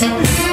Thank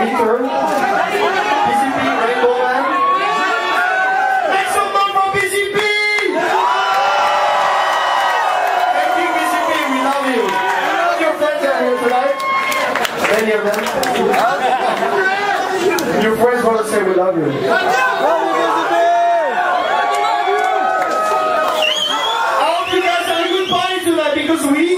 Reaper, PCP, Rainbow Man. Make some noise for Thank you, we love you. And your friends are here tonight. Thank you, man. Your friends want to say we love you. because we